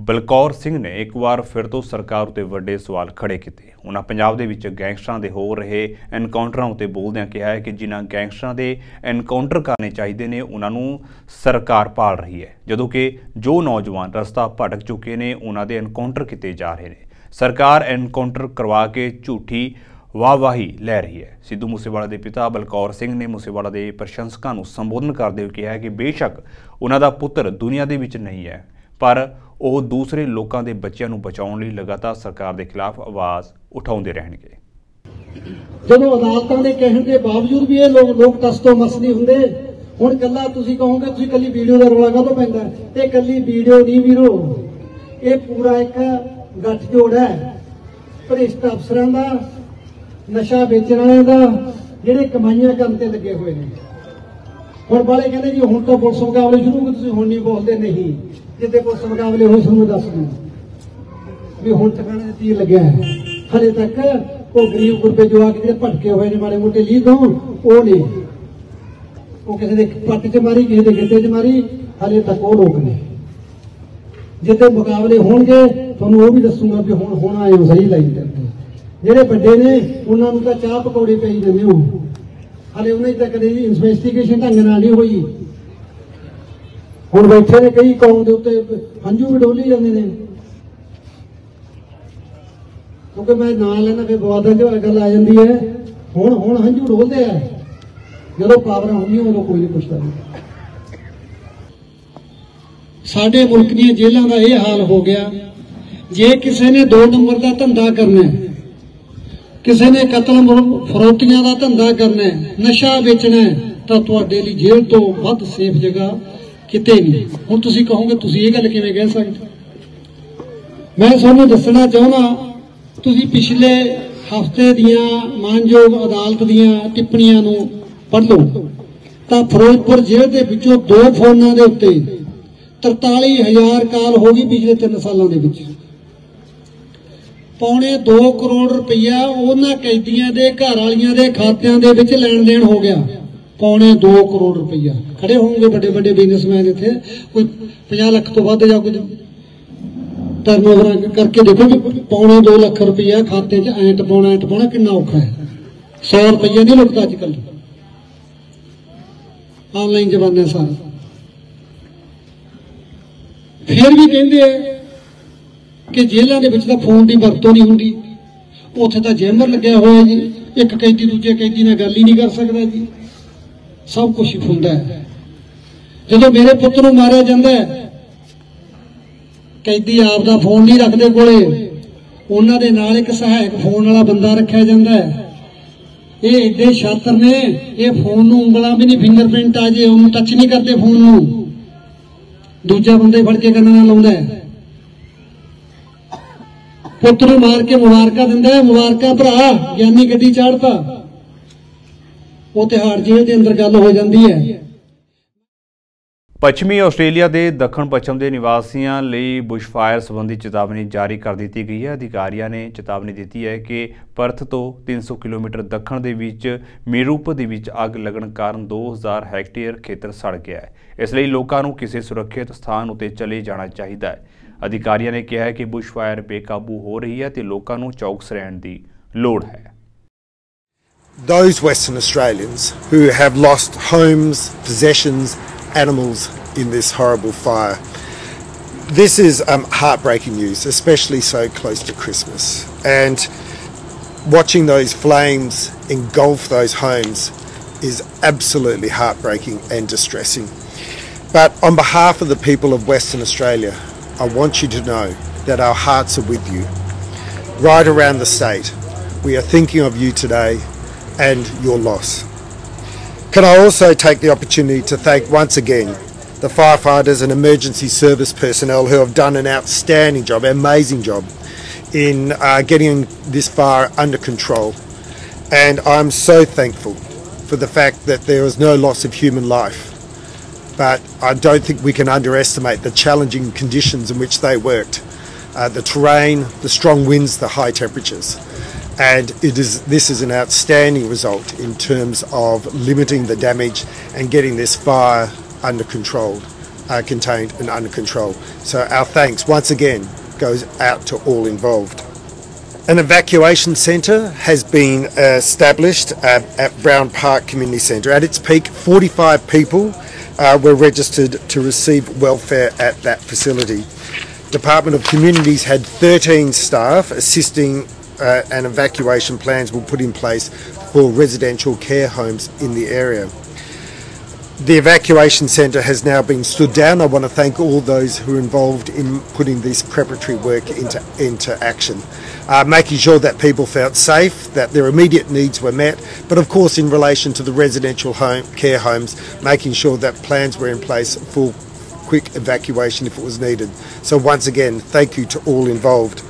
ਬਲਕੌਰ ਸਿੰਘ ਨੇ ਇੱਕ ਵਾਰ ਫਿਰ ਤੋਂ ਸਰਕਾਰ ਉਤੇ ਵੱਡੇ ਸਵਾਲ ਖੜੇ ਕੀਤੇ। ਉਹਨਾਂ ਪੰਜਾਬ ਦੇ ਵਿੱਚ ਗੈਂਗਸਟਰਾਂ ਦੇ ਹੋ ਰਹੇ ਐਨਕਾਊਂਟਰਾਂ ਉਤੇ ਬੋਲਦਿਆਂ ਕਿਹਾ ਹੈ ਕਿ ਜਿਨ੍ਹਾਂ ਗੈਂਗਸਟਰਾਂ ਦੇ ਐਨਕਾਊਂਟਰ ਕਰਨੇ ਚਾਹੀਦੇ ਨੇ ਉਹਨਾਂ ਨੂੰ ਸਰਕਾਰ ਪਾਲ ਰਹੀ ਹੈ। ਜਦੋਂ ਕਿ ਜੋ ਨੌਜਵਾਨ ਰਸਤਾ ਭਟਕ ਚੁੱਕੇ ਨੇ ਉਹਨਾਂ ਦੇ ਐਨਕਾਊਂਟਰ ਕੀਤੇ ਜਾ ਰਹੇ ਨੇ। ਸਰਕਾਰ ਐਨਕਾਊਂਟਰ ਕਰਵਾ ਕੇ ਝੂਠੀ ਵਾਹਵਾਹੀ ਲੈ ਰਹੀ ਹੈ। ਸਿੱਧੂ ਮੂਸੇਵਾਲਾ ਦੇ ਪਿਤਾ ਬਲਕੌਰ ਸਿੰਘ ਨੇ ਮੂਸੇਵਾਲਾ ਦੇ ਪ੍ਰਸ਼ੰਸਕਾਂ ਨੂੰ ਸੰਬੋਧਨ ਕਰਦੇ ਹੋਏ ਕਿਹਾ ਕਿ ਬੇਸ਼ੱਕ ਉਹਨਾਂ ਦਾ ਪੁੱਤਰ ਦੁਨੀਆ ਦੇ ਵਿੱਚ ਨਹੀਂ ਹੈ, ਪਰ ਉਹ ਦੂਸਰੇ ਲੋਕਾਂ ਦੇ ਬੱਚਿਆਂ ਨੂੰ ਬਚਾਉਣ ਲਈ ਲਗਾਤਾਰ ਸਰਕਾਰ ਦੇ ਖਿਲਾਫ ਆਵਾਜ਼ ਉਠਾਉਂਦੇ ਰਹਿਣਗੇ। ਜਦੋਂ ਅਦਾਲਤਾਂ ਦੇ ਕਹਿਣ ਦੇ ਬਾਵਜੂਦ ਵੀ ਇਹ ਲੋਕ ਲੋਕ ਟਸ ਤੋਂ ਮਸ ਨਹੀਂ ਹੁੰਦੇ, ਹੁਣ ਕੱਲਾ ਤੁਸੀਂ ਕਹੋਗੇ, ਤੁਸੀਂ ਕੱਲੀ ਵੀਡੀਓ ਦਾ ਰੌਲਾ ਕਾਹਤੋਂ ਪੈਂਦਾ? ਇਹ ਕੱਲੀ ਵੀਡੀਓ ਨਹੀਂ ਵੀਰੋ। ਇਹ ਪੂਰਾ ਇੱਕ ਗੱਠਜੋੜ ਹੈ। ਭ੍ਰਿਸ਼ਟ ਅਫਸਰਾਂ ਦਾ, ਨਸ਼ਾ ਵੇਚਣ ਵਾਲਿਆਂ ਦਾ, ਜਿਹੜੇ ਕਮਾਈਆਂ ਕਰਨ ਤੇ ਲੱਗੇ ਹੋਏ ਨੇ। ਹੁਣ ਵਾਲੇ ਕਹਿੰਦੇ ਜੀ, ਹੁਣ ਤਾਂ ਪੁਲਿਸ ਮੁਕਾਬਲੇ ਸ਼ੁਰੂ ਹੋ ਤੁਸੀਂ ਹੁਣ ਨਹੀਂ ਬੋਲਦੇ, ਨਹੀਂ। ਜਿੱਦੇ ਪੁਲਿਸ ਮੁਕਾਬਲੇ ਹੋਏ ਤੁਹਾਨੂੰ ਦੱਸ ਦੂੰ ਵੀ ਹੁਣ ਟਿਕਾਣੇ ਤੇ ਤੀਰ ਲੱਗਿਆ ਹੈ। ਹਲੇ ਤੱਕ ਉਹ ਗਰੀਬ ਗੁਰਬੇ ਜਵਾਕ ਜਿਹੜੇ ਭਟਕੇ ਹੋਏ ਨੇ ਮਾੜੇ ਮੋਟੇ ਲੀਹ ਤੋਂ, ਉਹ ਨੇ। ਉਹ ਕਿਸੇ ਦੇ ਪੱਟ 'ਚ ਮਾਰੀ, ਕਿਸੇ ਦੇ ਗਿੱਟੇ 'ਚ ਮਾਰੀ, ਹਲੇ ਤੱਕ ਉਹ ਲੋਕ ਨੇ। ਜਿੱਦੇ ਮੁਕਾਬਲੇ ਹੋਣਗੇ, ਤੁਹਾਨੂੰ ਉਹ ਵੀ ਦੱਸੂਗਾ ਵੀ ਹੁਣ ਹੁਣ ਆਏ ਹੋ ਸਹੀ ਲਾਈਨ ਤੇ। ਜਿਹੜੇ ਵੱਡੇ ਨੇ, ਉਹਨਾਂ ਨੂੰ ਤਾਂ ਚਾਹ ਪਕੌੜੇ ਪਈ ਜਾਂਦੇ ਹੋ। ਹਲੇ ਉਹਨਾਂ ਦੀ ਤਾਂ ਕਦੇ ਵੀ ਇਨਵੈਸਟੀਗੇਸ਼ਨ ਢੰਗ ਨਾਲ ਨਹੀਂ ਹੋਈ। ਹੁਣ ਬੈਠੇ ਨੇ ਕਈ ਕੌਮ ਦੇ ਉੱਤੇ, ਹੰਝੂ ਵੀ ਡੋਲੀ ਜਾਂਦੇ ਨੇ। ਕਿਉਂਕਿ ਮੈਂ ਨਾਂ ਲੈਣਾ ਫਿਰ ਵਿਵਾਦਾਂ ਦੀ ਗੱਲ ਆ ਜਾਂਦੀ ਹੈ, ਹੁਣ ਹੁਣ ਹੰਝੂ ਡੋਲਦੇ ਆ। ਜਦੋਂ ਪਾਵਰਾਂ ਹੁੰਦੀਆਂ, ਉਦੋਂ ਕੋਈ ਨਹੀਂ ਪੁੱਛਦਾ। ਸਾਡੇ ਮੁਲਕ ਦੀਆਂ ਜੇਲ੍ਹਾਂ ਦਾ ਇਹ ਹਾਲ ਹੋ ਗਿਆ। ਜੇ ਕਿਸੇ ਨੇ ਦੋ ਨੰਬਰ ਦਾ ਧੰਦਾ ਕਰਨਾ ਹੈ, ਕਿਸੇ ਨੇ ਕਤਲ ਫਰੋਤੀਆਂ ਦਾ ਧੰਦਾ ਕਰਨਾ ਹੈ, ਨਸ਼ਾ ਵੇਚਣਾ ਹੈ, ਤਾਂ ਤੁਹਾਡੇ ਲਈ ਜੇਲ੍ਹ ਤੋਂ ਵੱਧ ਸੇਫ ਜਗ੍ਹਾ ਕਿਤੇ ਨਹੀਂ ਹੁਣ ਤੁਸੀਂ ਕਹੋਗੇ, ਤੁਸੀਂ ਇਹ ਗੱਲ ਕਿਵੇਂ ਕਹਿ ਸਕਦੇ? ਮੈਂ ਤੁਹਾਨੂੰ ਦੱਸਣਾ ਚਾਹੁੰਦਾ, ਤੁਸੀਂ ਪਿਛਲੇ ਹਫ਼ਤੇ ਦੀਆਂ ਮਾਨਯੋਗ ਅਦਾਲਤ ਦੀਆਂ ਟਿੱਪਣੀਆਂ ਨੂੰ ਪੜ੍ਹ ਲਓ। ਤਾਂ ਫਿਰੋਜ਼ਪੁਰ ਜੇਲ੍ਹ ਦੇ ਵਿੱਚੋਂ ਦੋ ਫੋਨਾਂ ਦੇ ਉੱਤੇ 43000 ਕਾਲ ਹੋ ਗਈ ਪਿਛਲੇ 3 ਸਾਲਾਂ ਦੇ ਵਿੱਚ। ਪੌਣੇ 2 ਕਰੋੜ ਰੁਪਇਆ ਉਹਨਾਂ ਕੈਦੀਆਂ ਦੇ, ਘਰ ਵਾਲੀਆਂ ਦੇ ਖਾਤਿਆਂ ਦੇ ਵਿੱਚ ਲੈਣ ਦੇਣ ਹੋ ਗਿਆ। ਪੌਣੇ 2 ਕਰੋੜ ਰੁਪਈਆ। ਖੜੇ ਹੋਣਗੇ ਵੱਡੇ ਵੱਡੇ ਬਿਜ਼ਨਸਮੈਨ ਇੱਥੇ। ਕੋਈ 50 ਲੱਖ ਤੋਂ ਵੱਧ ਜਾਂ ਕੁਝ। ਟਰਨਓਵਰ ਕਰਕੇ ਦੇਖੋ ਕਿ ਪੌਣੇ 2 ਲੱਖ ਰੁਪਈਆ ਖਾਤੇ 'ਚ ਐਂ ਟਪਾਉਣਾ ਐਂ ਟਪਾਉਣਾ ਕਿੰਨਾ ਔਖਾ ਹੈ। 100 ਰੁਪਈਆ ਨਹੀਂ ਲੁਕਦਾ ਅੱਜ ਕੱਲ ਆਨਲਾਈਨ ਜ਼ਮਾਨਾ ਸਾਰਾ। ਫਿਰ ਵੀ ਕਹਿੰਦੇ ਆ ਕਿ ਜੇਲ੍ਹਾਂ ਦੇ ਵਿੱਚ ਤਾਂ ਫੋਨ ਦੀ ਵਰਤੋਂ ਨਹੀਂ ਹੁੰਦੀ। ਉੱਥੇ ਤਾਂ ਜੈਮਰ ਲੱਗਿਆ ਹੋਇਆ ਜੀ। ਇੱਕ ਕੈਦੀ ਦੂਜੇ ਕੈਦੀ ਨਾਲ ਗੱਲ ਹੀ ਨਹੀਂ ਕਰ ਸਕਦਾ ਜੀ। ਸਭ ਕੁਝ ਹੁੰਦਾ ਹੈ। ਜਦੋਂ ਮੇਰੇ ਪੁੱਤ ਨੂੰ ਮਾਰਿਆ ਜਾਂਦਾ ਹੈ, ਕੈਦੀ ਆਪ ਦਾ ਫੋਨ ਨਹੀਂ ਰੱਖਦੇ ਕੋਲੇ, ਉਹਨਾਂ ਦੇ ਨਾਲ ਇੱਕ ਸਹਾਇਕ ਫੋਨ ਵਾਲਾ ਬੰਦਾ ਰੱਖਿਆ ਜਾਂਦਾ ਹੈ। ਇਹ ਏਡੇ ਸ਼ਾਤਰ ਨੇ, ਇਹ ਫੋਨ ਨੂੰ ਉਂਗਲਾਂ ਵੀ ਨਹੀਂ ਫਿੰਗਰਪ੍ਰਿੰਟ ਆ ਜੇ, ਉਹਨੂੰ ਟੱਚ ਨਹੀਂ ਕਰਦੇ ਫੋਨ ਨੂੰ। ਦੂਜਾ ਬੰਦਾ ਹੀ ਫੜ ਕੇ ਕੰਨਾਂ ਨਾਲ ਲਾਉਂਦਾ ਹੈ। ਪੁੱਤ ਨੂੰ ਮਾਰ ਕੇ ਮੁਬਾਰਕਾਂ ਦਿੰਦਾ ਹੈ, ਮੁਬਾਰਕਾਂ ਭਰਾ, ਗਿਆਨੀ ਗੱਡੀ ਚਾੜਤਾ। ਉਹ ਤਿਹਾੜ ਜੇਲ੍ਹ ਦੇ ਅੰਦਰ ਗੱਲ ਹੋ ਜਾਂਦੀ ਹੈ। ਪੱਛਮੀ ਆਸਟ੍ਰੇਲੀਆ ਦੇ ਦੱਖਣ ਪੱਛਮ ਦੇ ਨਿਵਾਸੀਆਂ ਲਈ ਬੁਸ਼ਫਾਇਰ ਸੰਬੰਧੀ ਚੇਤਾਵਨੀ ਜਾਰੀ ਕਰ ਦਿੱਤੀ ਗਈ ਹੈ। ਅਧਿਕਾਰੀਆਂ ਨੇ ਚੇਤਾਵਨੀ ਦਿੱਤੀ ਹੈ ਕਿ ਪਰਥ ਤੋਂ 300 ਕਿਲੋਮੀਟਰ ਦੱਖਣ ਦੇ ਵਿੱਚ ਮੇਰੂਪ ਦੇ ਵਿੱਚ ਅੱਗ ਲੱਗਣ ਕਾਰਨ 2000 ਹੈਕਟੇਅਰ ਖੇਤਰ ਸੜ ਗਿਆ ਹੈ। ਇਸ ਲਈ ਲੋਕਾਂ ਨੂੰ ਕਿਸੇ ਸੁਰੱਖਿਅਤ ਸਥਾਨ ਉਤੇ ਚਲੇ ਜਾਣਾ ਚਾਹੀਦਾ ਹੈ। ਅਧਿਕਾਰੀਆਂ ਨੇ ਕਿਹਾ ਹੈ ਕਿ ਬੁਸ਼ਫਾਇਰ ਬੇਕਾਬੂ ਹੋ ਰਹੀ ਹੈ ਤੇ ਲੋਕਾਂ ਨੂੰ ਚੌਕਸ ਰਹਿਣ ਦੀ ਲੋੜ ਹੈ। Those Western Australians who have lost homes, possessions, animals in this horrible fire. This is um, heartbreaking news, especially so close to Christmas. And watching those flames engulf those homes is absolutely heartbreaking and distressing. But on behalf of the people of Western Australia, I want you to know that our hearts are with you. Right around the state, we are thinking of you today and your loss. Can I also take the opportunity to thank once again the firefighters and emergency service personnel who have done an outstanding job, amazing job in uh, getting this fire under control. And I'm so thankful for the fact that there was no loss of human life. But I don't think we can underestimate the challenging conditions in which they worked. Uh, the terrain, the strong winds, the high temperatures. And it is, this is an outstanding result in terms of limiting the damage and getting this fire under control, uh, contained and under control. So our thanks once again goes out to all involved. An evacuation centre has been established uh, at Brown Park Community Centre. At its peak, 45 people uh, were registered to receive welfare at that facility. Department of Communities had 13 staff assisting uh, and evacuation plans were put in place for residential care homes in the area. The evacuation centre has now been stood down. I want to thank all those who are involved in putting this preparatory work into, into action, uh, making sure that people felt safe, that their immediate needs were met, but of course, in relation to the residential home, care homes, making sure that plans were in place for quick evacuation if it was needed. So, once again, thank you to all involved.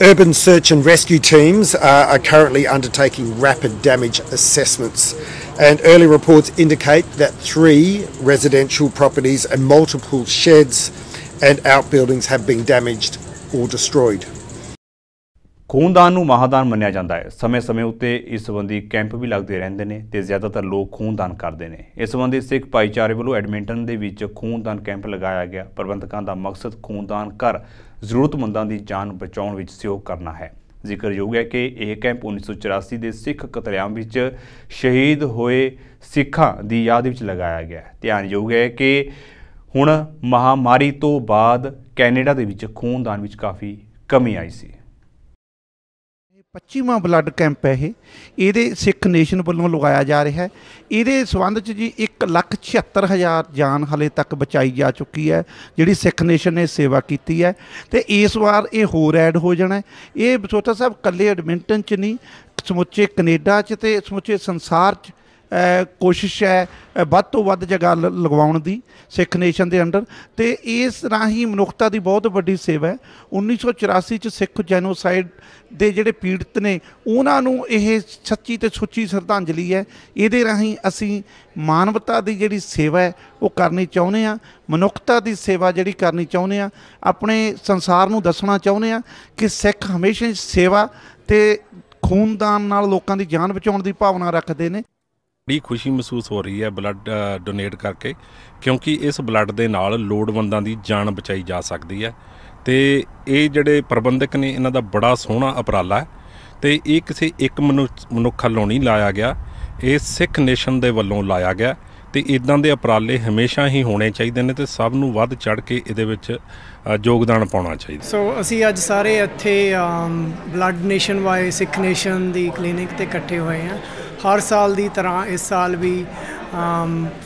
Urban search and rescue teams uh, are currently undertaking rapid damage assessments, and early reports indicate that three residential properties and multiple sheds and outbuildings have been damaged or destroyed. ਖੂਨਦਾਨ ਨੂੰ ਮਹਾਦਾਨ ਮੰਨਿਆ ਜਾਂਦਾ ਹੈ ਸਮੇਂ-ਸਮੇਂ ਉੱਤੇ ਇਸ ਸੰਬੰਧੀ camp ਵੀ ਲੱਗਦੇ ਰਹਿੰਦੇ ਨੇ ਤੇ ਜ਼ਿਆਦਾਤਰ ਲੋਕ ਖੂਨਦਾਨ ਕਰਦੇ ਨੇ ਇਸ ਸੰਬੰਧੀ ਸਿੱਖ ਭਾਈਚਾਰੇ ਵੱਲੋਂ ਐਡਮਿੰਟਨ ਦੇ ਵਿੱਚ ਖੂਨਦਾਨ ਕੈਂਪ ਲਗਾਇਆ ਗਿਆ ਪ੍ਰਬੰਧਕਾਂ ਦਾ ਮਕਸਦ ਖੂਨਦਾਨ ਕਰ ਜ਼ਰੂਰਤਮੰਦਾਂ ਦੀ ਜਾਨ ਬਚਾਉਣ ਵਿੱਚ ਸਹਿਯੋਗ ਕਰਨਾ ਹੈ। ਜ਼ਿਕਰਯੋਗ ਹੈ ਕਿ ਇਹ ਕੈਂਪ 1984 ਦੇ ਸਿੱਖ ਕਤਲੇਆਮ ਵਿੱਚ ਸ਼ਹੀਦ ਹੋਏ ਸਿੱਖਾਂ ਦੀ ਯਾਦ ਵਿੱਚ ਲਗਾਇਆ ਗਿਆ ਹੈ। ਧਿਆਨਯੋਗ ਹੈ ਕਿ ਹੁਣ ਮਹਾਮਾਰੀ ਤੋਂ ਬਾਅਦ ਕੈਨੇਡਾ ਦੇ ਵਿੱਚ ਖੂਨਦਾਨ ਵਿੱਚ ਕਾਫੀ ਕਮੀ ਆਈ ਸੀ। 25ਵਾਂ ਬਲੱਡ ਕੈਂਪ ਹੈ ਇਹ। ਇਹਦੇ ਸਿੱਖ ਨੇਸ਼ਨ ਵੱਲੋਂ ਲਗਾਇਆ ਜਾ ਰਿਹਾ ਹੈ। ਇਹਦੇ ਸਬੰਧ 'ਚ ਜੀ 176000 ਜਾਨ ਹਲੇ ਤੱਕ ਬਚਾਈ ਜਾ ਚੁੱਕੀ ਹੈ, ਜਿਹੜੀ ਸਿੱਖ ਨੇਸ਼ਨ ਨੇ ਸੇਵਾ ਕੀਤੀ ਹੈ। ਤੇ ਇਸ ਵਾਰ ਇਹ ਹੋਰ ਐਡ ਹੋ ਜਾਣਾ ਇਹ ਬਸੋਤਾ ਸਾਹਿਬ ਕੱਲੇ ਐਡਮਿੰਟਨ 'ਚ ਨਹੀਂ, ਸਮੁੱਚੇ ਕੈਨੇਡਾ 'ਚ ਤੇ ਸਮੁੱਚੇ ਸੰਸਾਰ 'ਚ ਕੋਸ਼ਿਸ਼ ਹੈ ਵੱਧ ਤੋਂ ਵੱਧ ਜਗ੍ਹਾ ਲ- ਲਗਵਾਉਣ ਦੀ, ਸਿੱਖ ਨੇਸ਼ਨ ਦੇ ਅੰਡਰ। ਤੇ ਇਸ ਰਾਹੀਂ ਮਨੁੱਖਤਾ ਦੀ ਬਹੁਤ ਵੱਡੀ ਸੇਵਾ ਹੈ। 1984 ਚ ਸਿੱਖ ਜੈਨੋਸਾਈਡ ਦੇ ਜਿਹੜੇ ਪੀੜਤ ਨੇ, ਉਹਨਾਂ ਨੂੰ ਇਹ ਸੱਚੀ ਤੇ ਸੁੱਚੀ ਸ਼ਰਧਾਂਜਲੀ ਹੈ। ਇਹਦੇ ਰਾਹੀਂ ਅਸੀਂ ਮਾਨਵਤਾ ਦੀ ਜਿਹੜੀ ਸੇਵਾ ਹੈ, ਉਹ ਕਰਨੀ ਚਾਹੁੰਦੇ ਆ ਮਨੁੱਖਤਾ ਦੀ ਸੇਵਾ ਜਿਹੜੀ ਕਰਨੀ ਚਾਹੁੰਦੇ ਆ ਆਪਣੇ ਸੰਸਾਰ ਨੂੰ ਦੱਸਣਾ ਚਾਹੁੰਦੇ ਆ ਕਿ ਸਿੱਖ ਹਮੇਸ਼ਾ ਸੇਵਾ ਤੇ ਖੂਨਦਾਨ ਨਾਲ ਲੋਕਾਂ ਦੀ ਜਾਨ ਬਚਾਉਣ ਦੀ ਭਾਵਨਾ ਰੱਖਦੇ ਨੇ। ਬੜੀ ਖੁਸ਼ੀ ਮਹਿਸੂਸ ਹੋ ਰਹੀ ਹੈ ਬਲੱਡ ਡੋਨੇਟ ਕਰਕੇ, ਕਿਉਂਕਿ ਇਸ ਬਲੱਡ ਦੇ ਨਾਲ ਲੋੜਵੰਦਾਂ ਦੀ ਜਾਨ ਬਚਾਈ ਜਾ ਸਕਦੀ ਹੈ। ਤੇ ਇਹ ਜਿਹੜੇ ਪ੍ਰਬੰਧਕ ਨੇ, ਇਹਨਾਂ ਦਾ ਬੜਾ ਸੋਹਣਾ ਉਪਰਾਲਾ ਹੈ। ਤੇ ਇਹ ਕਿਸੇ ਇੱਕ ਮਨੁੱਖ ਮਨੁੱਖ ਵੱਲੋਂ ਨਹੀਂ ਲਾਇਆ ਗਿਆ, ਇਹ ਸਿੱਖ ਨੇਸ਼ਨ ਦੇ ਵੱਲੋਂ ਲਾਇਆ ਗਿਆ। ਤੇ ਇਦਾਂ ਦੇ ਉਪਰਾਲੇ ਹਮੇਸ਼ਾ ਹੀ ਹੋਣੇ ਚਾਹੀਦੇ ਨੇ ਤੇ ਸਭ ਨੂੰ ਵੱਧ ਚੜ ਕੇ ਇਹਦੇ ਵਿੱਚ ਯੋਗਦਾਨ ਪਾਉਣਾ ਚਾਹੀਦਾ। ਸੋ ਅਸੀਂ ਅੱਜ ਸਾਰੇ ਇੱਥੇ blood donation by Sikh nation the clinic ਤੇ ਇਕੱਠੇ ਹੋਏ ਹਾਂ। ਹਰ ਸਾਲ ਦੀ ਤਰ੍ਹਾਂ ਇਸ ਸਾਲ ਵੀ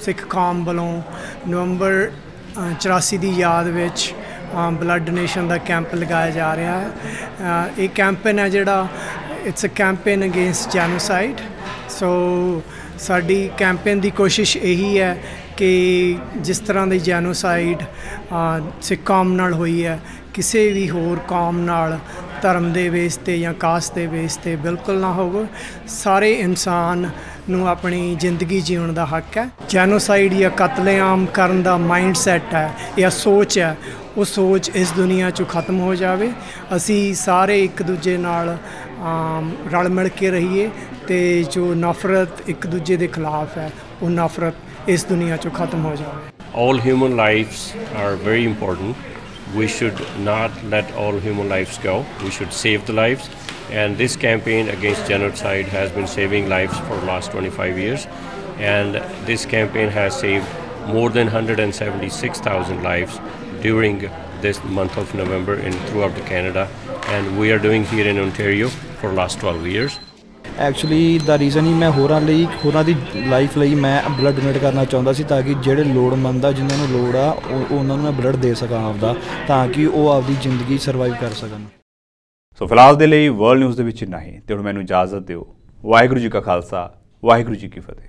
ਸਿੱਖ ਕੌਮ ਵੱਲੋਂ ਨਵੰਬਰ ਅ, 84 ਦੀ ਯਾਦ ਵਿੱਚ ਬਲੱਡ ਡੋਨੇਸ਼ਨ ਦਾ ਕੈਂਪ ਲਗਾਇਆ ਜਾ ਰਿਹਾ ਹੈ। ਇਹ ਕੈਂਪੇਨ ਹੈ ਜਿਹੜਾ it's a campaign against genocide so ਸਾਡੀ ਕੈਂਪੇਨ ਦੀ ਕੋਸ਼ਿਸ਼ ਇਹੀ ਹੈ ਕਿ ਜਿਸ ਤਰ੍ਹਾਂ ਦੀ ਜੈਨੋਸਾਈਡ ਸਿੱਖ ਕੌਮ ਨਾਲ ਹੋਈ ਹੈ, ਕਿਸੇ ਵੀ ਹੋਰ ਕੌਮ ਨਾਲ, ਧਰਮ ਦੇ ਬੇਸ ਤੇ ਜਾਂ ਕਾਸਟ ਦੇ ਬੇਸ ਤੇ ਬਿਲਕੁਲ ਨਾ ਹੋਵੇ। ਸਾਰੇ ਇਨਸਾਨ ਨੂੰ ਆਪਣੀ ਜ਼ਿੰਦਗੀ ਜੀਉਣ ਦਾ ਹੱਕ ਹੈ। ਜੈਨੋਸਾਈਡ ਜਾਂ ਕਤਲੇਆਮ ਕਰਨ ਦਾ ਮਾਈਂਡਸੈਟ ਹੈ ਜਾਂ ਸੋਚ ਹੈ, ਉਹ ਸੋਚ ਇਸ ਦੁਨੀਆ 'ਚੋਂ ਖਤਮ ਹੋ ਜਾਵੇ। ਅਸੀਂ ਸਾਰੇ ਇੱਕ ਦੂਜੇ ਨਾਲ ਰਲ ਮਿਲ ਕੇ ਰਹੀਏ ਤੇ ਜੋ ਨਫ਼ਰਤ ਇੱਕ ਦੂਜੇ ਦੇ ਖਿਲਾਫ ਹੈ, ਉਹ ਨਫ਼ਰਤ all human lives are very important. We should not let all human lives go. We should save the lives. And this campaign against genocide has been saving lives for the last 25 years. And this campaign has saved more than 176,000 lives during this month of November in throughout Canada. And we are doing here in Ontario for the last 12 years. Actually the reason ਹੀ ਮੈਂ ਹੋਰਾਂ ਲਈ, ਹੋਰਾਂ ਦੀ life ਲਈ ਮੈਂ blood donate ਕਰਨਾ ਚਾਹੁੰਦਾ ਸੀ ਤਾਂ ਕਿ ਜਿਹੜੇ ਲੋੜਵੰਦ ਆ, ਜਿਨ੍ਹਾਂ ਨੂੰ ਲੋੜ ਆ, ਉਹ- ਉਹਨਾਂ ਨੂੰ ਮੈਂ ਬਲੱਡ ਦੇ ਸਕਾਂ ਆਪਦਾ, ਤਾਂ ਕਿ ਉਹ ਆਪਦੀ ਜ਼ਿੰਦਗੀ ਸਰਵਾਈਵ ਕਰ ਸਕਣ। ਸੋ ਫਿਲਹਾਲ ਦੇ ਲਈ ਵਰਲਡ ਨਿਊਜ਼ ਦੇ ਵਿੱਚ ਇੰਨਾ ਹੀ। ਤੇ ਹੁਣ ਮੈਨੂੰ ਇਜਾਜ਼ਤ ਦਿਓ। ਵਾਹਿਗੁਰੂ ਜੀ ਕਾ ਖਾਲਸਾ, ਵਾਹਿਗੁਰੂ ਜੀ ਕੀ ਫਤਿਹ।